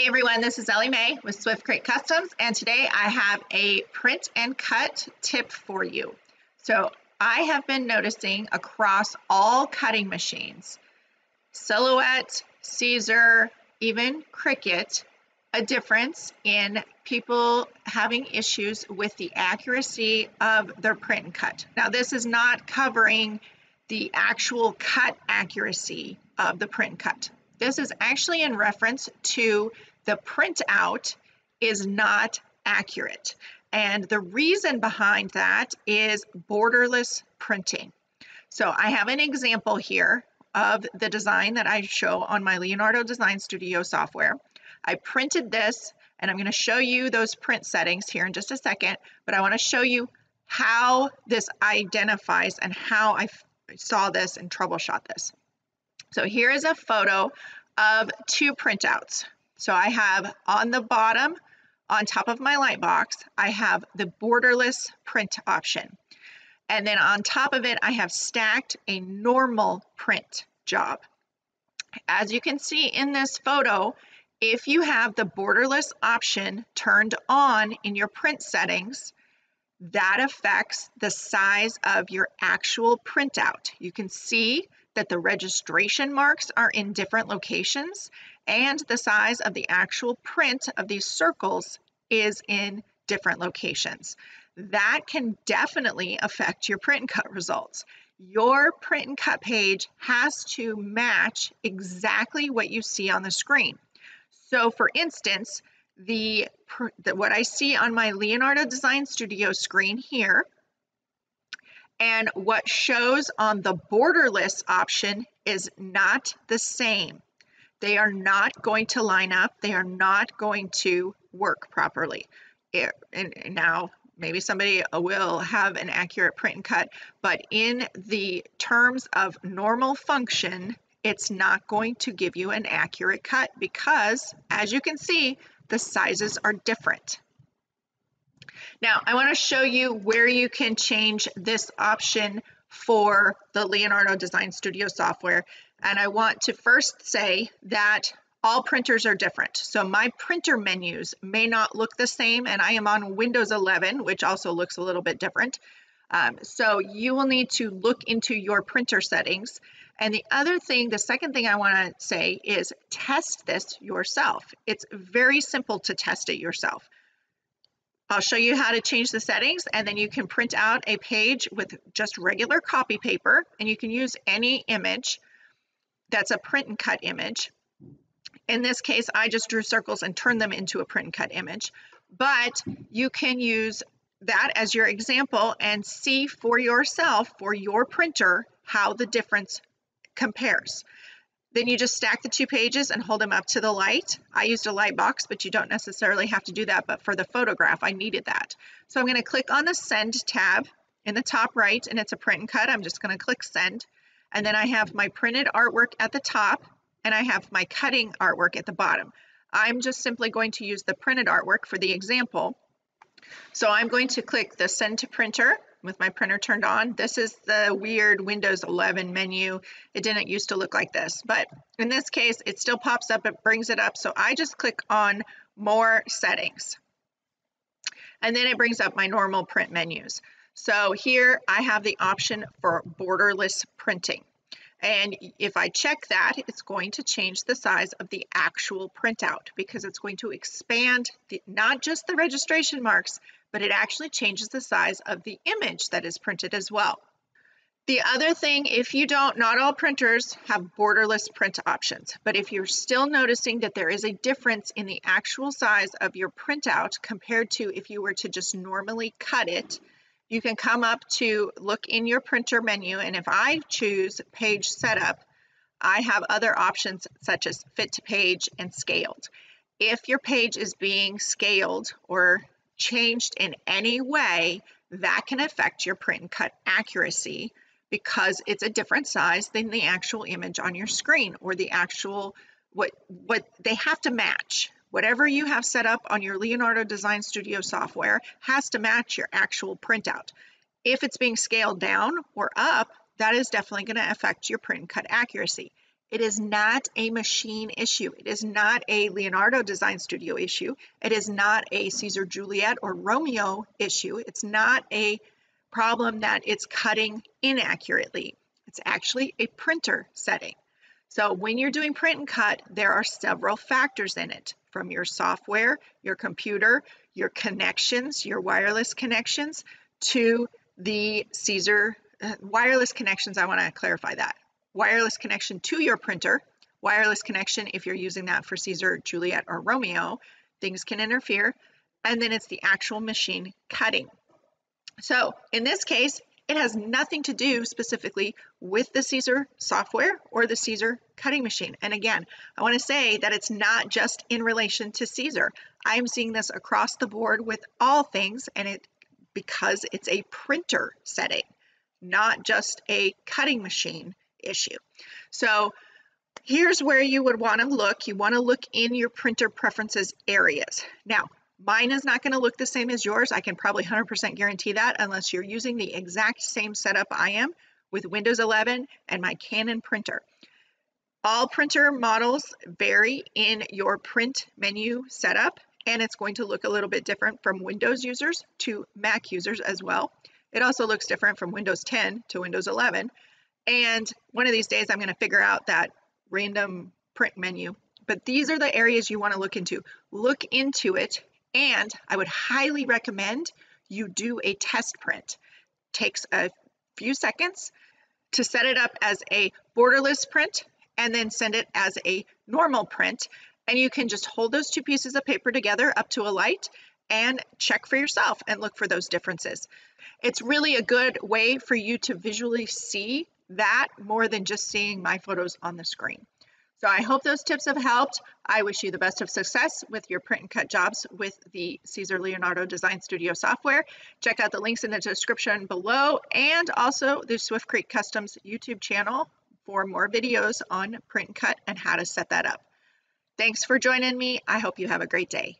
Hey everyone, this is Ellie Mae with Swift Creek Customs, and today I have a print and cut tip for you. So I have been noticing across all cutting machines, Silhouette, Siser, even Cricut, a difference in people having issues with the accuracy of their print and cut. Now this is not covering the actual cut accuracy of the print and cut. This is actually in reference to the printout is not accurate. And the reason behind that is borderless printing. So I have an example here of the design that I show on my Leonardo Design Studio software. I printed this and I'm going to show you those print settings here in just a second, but I want to show you how this identifies and how I saw this and troubleshot this. So here is a photo of two printouts. So I have on the bottom, on top of my light box, I have the borderless print option. And then on top of it, I have stacked a normal print job. As you can see in this photo, if you have the borderless option turned on in your print settings, that affects the size of your actual printout. You can see that the registration marks are in different locations and the size of the actual print of these circles is in different locations. That can definitely affect your print and cut results. Your print and cut page has to match exactly what you see on the screen. So for instance, the, the what I see on my Leonardo Design Studio screen here and what shows on the borderless option is not the same. They are not going to line up. They are not going to work properly. It, and now, maybe somebody will have an accurate print and cut, but in the terms of normal function, it's not going to give you an accurate cut because, as you can see, the sizes are different. Now, I want to show you where you can change this option for the Leonardo Design Studio software. And I want to first say that all printers are different. So my printer menus may not look the same, and I am on Windows 11, which also looks a little bit different. Um, so you will need to look into your printer settings. And the other thing, the second thing I want to say is test this yourself. It's very simple to test it yourself. I'll show you how to change the settings and then you can print out a page with just regular copy paper and you can use any image that's a print and cut image. In this case, I just drew circles and turned them into a print and cut image, but you can use that as your example and see for yourself, for your printer, how the difference compares. Then you just stack the two pages and hold them up to the light. I used a light box, but you don't necessarily have to do that. But for the photograph, I needed that. So I'm going to click on the Send tab in the top right, and it's a print and cut. I'm just going to click Send. And then I have my printed artwork at the top, and I have my cutting artwork at the bottom. I'm just simply going to use the printed artwork for the example. So I'm going to click the Send to Printer with my printer turned on. This is the weird Windows 11 menu. It didn't used to look like this, but in this case, it still pops up, it brings it up. So I just click on more settings. And then it brings up my normal print menus. So here I have the option for borderless printing. And if I check that, it's going to change the size of the actual printout because it's going to expand the, not just the registration marks, but it actually changes the size of the image that is printed as well. The other thing, if you don't, not all printers have borderless print options, but if you're still noticing that there is a difference in the actual size of your printout compared to if you were to just normally cut it, you can come up to look in your printer menu, and if I choose page setup, I have other options such as fit to page and scaled. If your page is being scaled or changed in any way, that can affect your print and cut accuracy because it's a different size than the actual image on your screen or the actual what what they have to match. Whatever you have set up on your Leonardo Design Studio software has to match your actual printout. If it's being scaled down or up, that is definitely going to affect your print and cut accuracy. It is not a machine issue. It is not a Leonardo Design Studio issue. It is not a Siser Juliet or Romeo issue. It's not a problem that it's cutting inaccurately. It's actually a printer setting. So when you're doing print and cut, there are several factors in it from your software, your computer, your connections, your wireless connections to the Siser uh, wireless connections. I want to clarify that wireless connection to your printer, wireless connection if you're using that for Siser, Juliet, or Romeo, things can interfere, and then it's the actual machine cutting. So in this case, it has nothing to do specifically with the Siser software or the Siser cutting machine. And again, I want to say that it's not just in relation to Siser. I'm seeing this across the board with all things, and it because it's a printer setting, not just a cutting machine issue. So here's where you would want to look. You want to look in your printer preferences areas. Now, mine is not going to look the same as yours. I can probably 100% guarantee that unless you're using the exact same setup I am with Windows 11 and my Canon printer. All printer models vary in your print menu setup, and it's going to look a little bit different from Windows users to Mac users as well. It also looks different from Windows 10 to Windows 11. And one of these days, I'm going to figure out that random print menu. But these are the areas you want to look into. Look into it, and I would highly recommend you do a test print. Takes a few seconds to set it up as a borderless print and then send it as a normal print. And you can just hold those two pieces of paper together up to a light and check for yourself and look for those differences. It's really a good way for you to visually see that more than just seeing my photos on the screen. So I hope those tips have helped. I wish you the best of success with your print and cut jobs with the Siser Leonardo Design Studio software. Check out the links in the description below and also the Swift Creek Customs YouTube channel for more videos on print and cut and how to set that up. Thanks for joining me. I hope you have a great day.